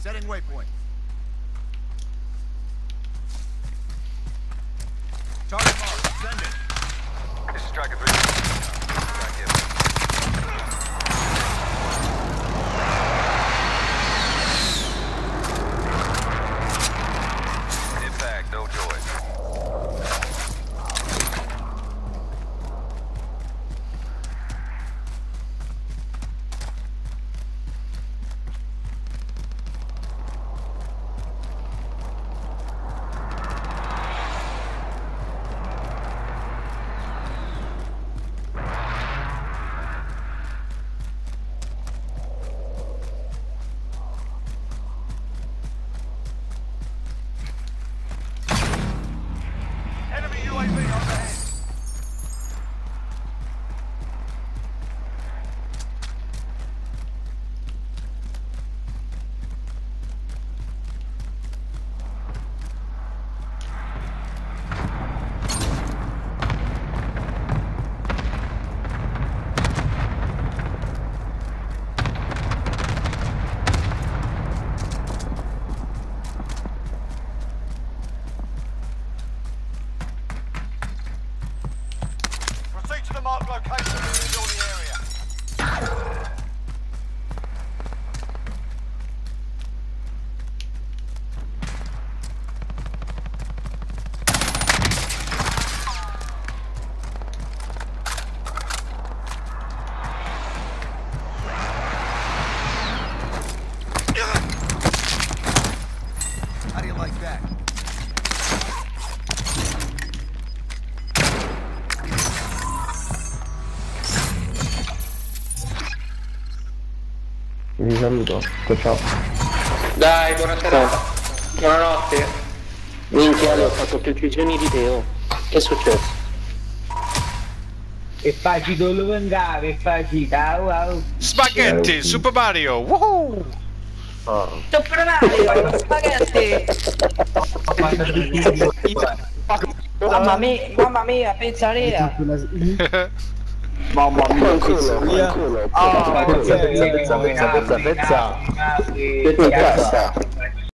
Setting waypoint. Target marked. Send it. This is Striker 3. marked location. e vi saluto. Ciao Dai, buonasera. Buonanotte. Minchia, ho fatto più prigioni di Teo. Oh. Che è successo? E facito lungare, e facito au au. Spaghetti, Super Mario, woohoo! Oh. Super Mario, spaghetti! mamma mia, mamma mia, pezzarea! Mamma mia, Culo, culo. Ah, pezza, pezza, pezza, pezza, pezza. Pezza, pezza.